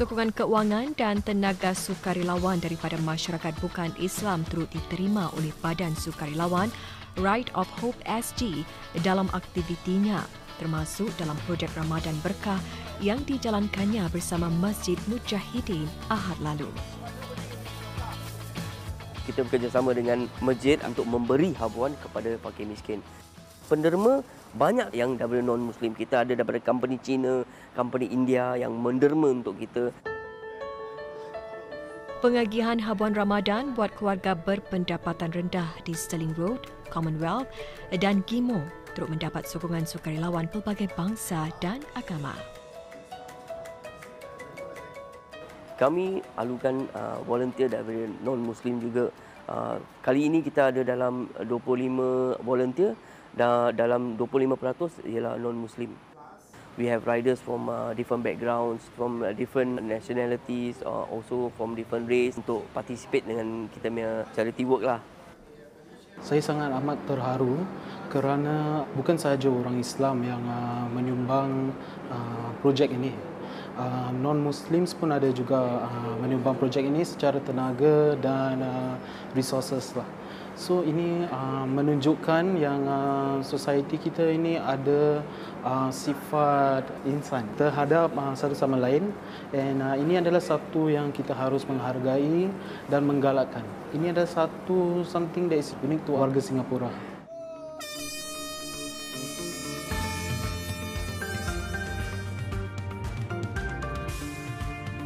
Sokongan keuangan dan tenaga sukarelawan daripada masyarakat bukan Islam turut diterima oleh Badan Sukarelawan Right of Hope SG dalam aktivitinya termasuk dalam projek Ramadan Berkah yang dijalankannya bersama Masjid Mujahidin Ahad lalu. Kita bekerjasama dengan masjid untuk memberi habuan kepada fakir miskin. Penderma banyak yang daripada non-Muslim. Kita ada daripada company Cina, company India yang menderma untuk kita. Pengagihan habuan Ramadan buat keluarga berpendapatan rendah di Stirling Road, Commonwealth dan Gimo turut mendapat sokongan sukarelawan pelbagai bangsa dan agama. Kami alukan uh, volunteer daripada non-Muslim juga. Uh, kali ini kita ada dalam 25 volunteer dan dalam 25% ialah non-Muslim. We have riders from uh, different backgrounds, from uh, different nationalities, uh, also from different race untuk participate dengan kita punya charity work lah. Saya sangat amat terharu kerana bukan sahaja orang Islam yang uh, menyumbang uh, projek ini. Uh, Non-Muslims pun ada juga uh, menyumbang projek ini secara tenaga dan uh, resources lah. So ini uh, menunjukkan yang uh, society kita ini ada uh, sifat insan terhadap uh, satu sama lain dan uh, ini adalah satu yang kita harus menghargai dan menggalakkan. Ini adalah satu something that is unique to warga Singapura.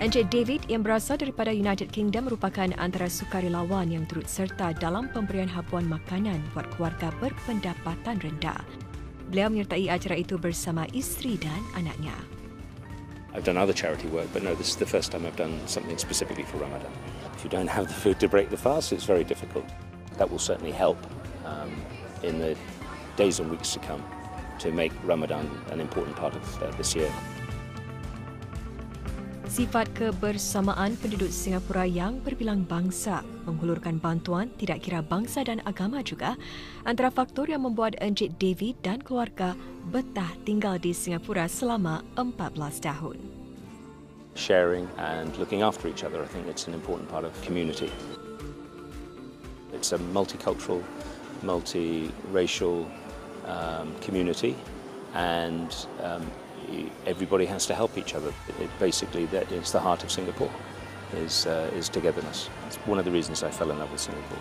Encik David yang berasal daripada United Kingdom merupakan antara sukarelawan yang turut serta dalam pemberian habuan makanan buat keluarga berpendapatan rendah. Beliau menyertai acara itu bersama isteri dan anaknya. I've done other charity work, but no, this is the first time I've done something specifically for Ramadan. If you don't have the food to break the fast, it's very difficult. That will certainly help um, in the days and weeks to come to make Ramadan an important part of uh, this year. Sifat kebersamaan penduduk Singapura yang berbilang bangsa menghulurkan bantuan tidak kira bangsa dan agama juga antara faktor yang membuat Encik David dan keluarga betah tinggal di Singapura selama 14 tahun. Sharing and looking after each other, I think it's an important part of community. It's a multicultural, multiracial um, community and um, everybody has to help each other. It basically, that is the heart of Singapore, is, uh, is togetherness. It's one of the reasons I fell in love with Singapore.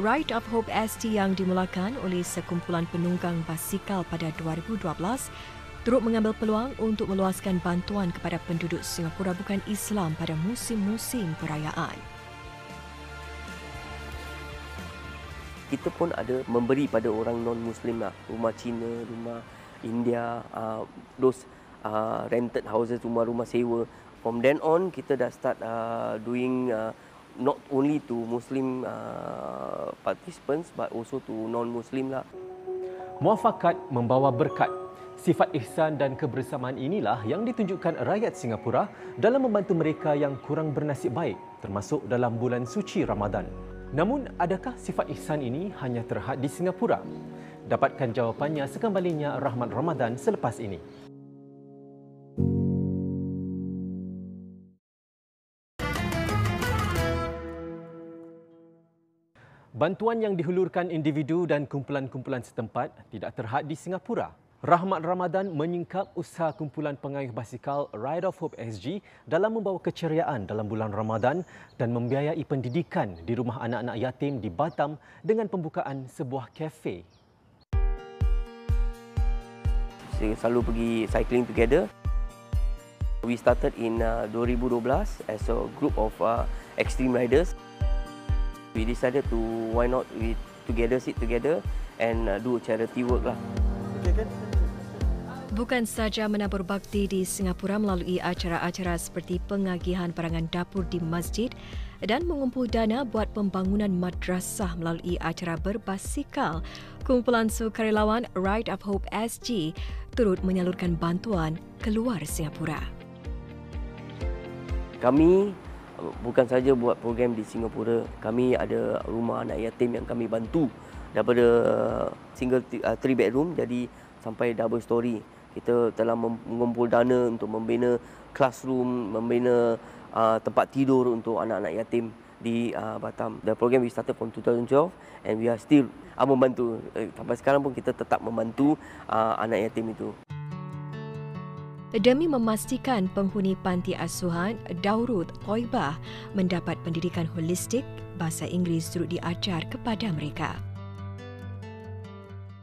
Right of Hope ST yang dimulakan oleh sekumpulan penunggang basikal pada 2012 turut mengambil peluang untuk meluaskan bantuan kepada penduduk Singapura bukan Islam pada musim-musim perayaan. Kita pun ada memberi pada orang non-Muslim lah. Rumah Cina, rumah India, uh, those uh, rented houses, rumah-rumah sewa. From then on, kita dah start uh, doing uh, not only to Muslim uh, participants but also to non-Muslim lah. Muafakat membawa berkat. Sifat ihsan dan kebersamaan inilah yang ditunjukkan rakyat Singapura dalam membantu mereka yang kurang bernasib baik termasuk dalam bulan suci Ramadan. Namun, adakah sifat ihsan ini hanya terhad di Singapura? Dapatkan jawapannya sekembalinya Rahmat Ramadan selepas ini. Bantuan yang dihulurkan individu dan kumpulan-kumpulan setempat tidak terhad di Singapura. Rahmat Ramadan menyingkap usaha kumpulan pengayuh basikal Ride of Hope SG dalam membawa keceriaan dalam bulan Ramadan dan membiayai pendidikan di rumah anak-anak yatim di Batam dengan pembukaan sebuah kafe. Saya selalu pergi cycling together. We started in uh, 2012 as a group of uh, extreme riders. We decided to why not we together sit together and uh, do charity work lah. Okay, kan? Bukan saja menabur bakti di Singapura melalui acara-acara seperti pengagihan barangan dapur di masjid dan mengumpul dana buat pembangunan madrasah melalui acara berbasikal, kumpulan sukarelawan Ride of Hope SG turut menyalurkan bantuan keluar Singapura. Kami bukan saja buat program di Singapura, kami ada rumah anak yatim yang kami bantu daripada single uh, three bedroom jadi sampai double story Kita telah mengumpul dana untuk membina classroom, membina uh, tempat tidur untuk anak-anak yatim di uh, Batam. The program we started from 2012 and we are still uh, membantu. Uh, sampai sekarang pun kita tetap membantu uh, anak yatim itu. Demi memastikan penghuni panti asuhan Daurut Toibah mendapat pendidikan holistik, bahasa Inggeris turut diajar kepada mereka.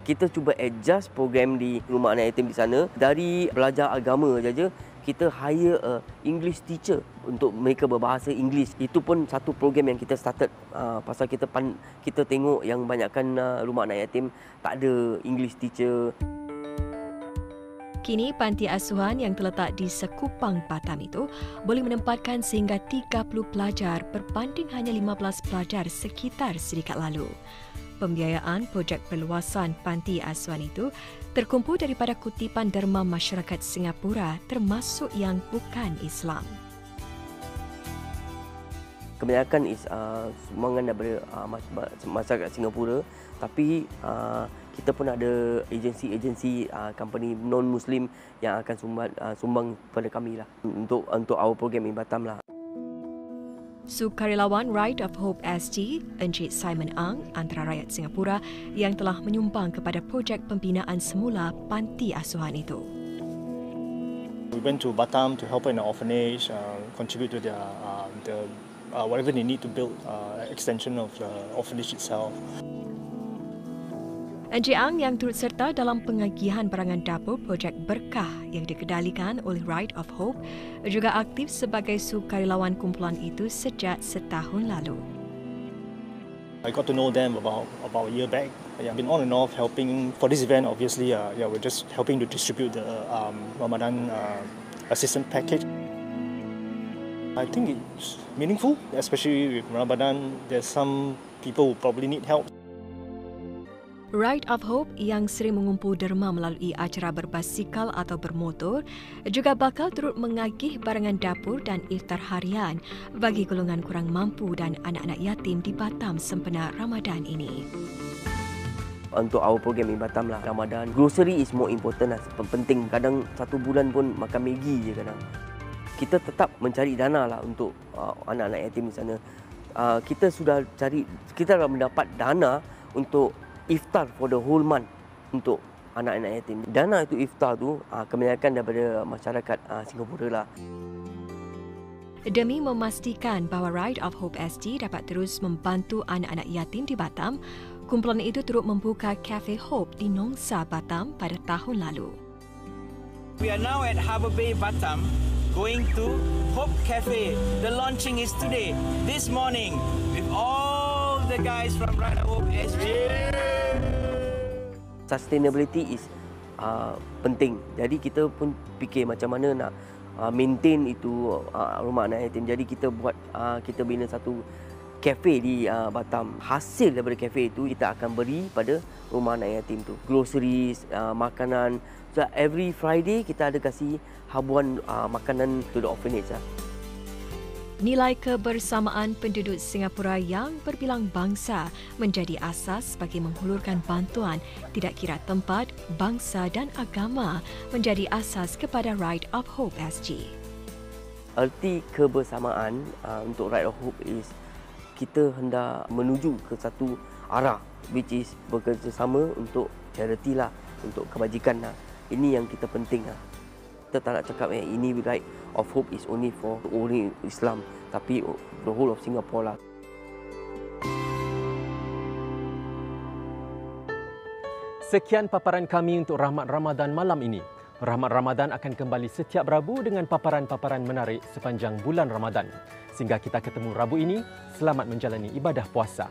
Kita cuba adjust program di rumah anak yatim di sana dari belajar agama saja kita hire a English teacher untuk mereka berbahasa Inggeris. Itu pun satu program yang kita started uh, pasal kita pan, kita tengok yang banyakkan uh, rumah anak yatim tak ada English teacher. Kini panti asuhan yang terletak di Sekupang Batam itu boleh menempatkan sehingga 30 pelajar berbanding hanya 15 pelajar sekitar sedikit lalu. Pembiayaan projek perluasan panti asuhan itu terkumpul daripada kutipan derma masyarakat Singapura termasuk yang bukan Islam. Kebanyakan is uh, sumbangan daripada uh, masyarakat Singapura tapi uh, kita pun ada agensi-agensi uh, company non muslim yang akan sumbang uh, sumbang kepada kami lah untuk untuk our program di Batam lah. Sukarelawan Right of Hope SG, Encik Simon Ang, antara rakyat Singapura yang telah menyumbang kepada projek pembinaan semula panti asuhan itu. We went to Batam to help in an orphanage, uh, contribute to their uh, the uh, whatever they need to build uh, extension of the orphanage itself. Encik Ang yang turut serta dalam pengagihan barangan dapur projek Berkah yang dikendalikan oleh Right of Hope juga aktif sebagai sukarelawan kumpulan itu sejak setahun lalu. I got to know them about about a year back. I've been on and off helping for this event. Obviously, uh, yeah, we're just helping to distribute the um, Ramadan uh, assistance package. I think it's meaningful, especially with Ramadan. There's some people who probably need help. Right of Hope yang sering mengumpul derma melalui acara berbasikal atau bermotor juga bakal turut mengagih barangan dapur dan iftar harian bagi golongan kurang mampu dan anak-anak yatim di Batam sempena Ramadan ini. Untuk our program di Batam lah, Ramadan, grocery is more important lah. Penting, kadang satu bulan pun makan Maggi je kadang. Kita tetap mencari dana lah untuk uh, anak-anak yatim di sana. Uh, kita sudah cari, kita dah mendapat dana untuk iftar for the whole month untuk anak-anak yatim. Dana itu iftar tu uh, kebanyakan daripada masyarakat uh, Singapura lah. Demi memastikan bahawa Ride of Hope SG dapat terus membantu anak-anak yatim di Batam, kumpulan itu turut membuka Cafe Hope di Nongsa, Batam pada tahun lalu. We are now at Harbour Bay, Batam, going to Hope Cafe. The launching is today, this morning, the guys from Ride of Hope SG. Sustainability is uh, penting. Jadi kita pun fikir macam mana nak uh, maintain itu uh, rumah anak yatim. Jadi kita buat uh, kita bina satu kafe di uh, Batam. Hasil daripada kafe itu kita akan beri pada rumah anak yatim tu. Groceries, uh, makanan. So every Friday kita ada kasih habuan uh, makanan to the orphanage lah. Nilai kebersamaan penduduk Singapura yang berbilang bangsa menjadi asas bagi menghulurkan bantuan tidak kira tempat, bangsa dan agama menjadi asas kepada Right of Hope SG. Erti kebersamaan uh, untuk Right of Hope is kita hendak menuju ke satu arah which is bekerjasama untuk charity lah, untuk kebajikan lah. Ini yang kita penting lah kita tak nak cakap yang ini right of hope is only for only Islam tapi the whole of Singapore lah. Sekian paparan kami untuk Rahmat Ramadan malam ini. Rahmat Ramadan akan kembali setiap Rabu dengan paparan-paparan menarik sepanjang bulan Ramadan. Sehingga kita ketemu Rabu ini, selamat menjalani ibadah puasa.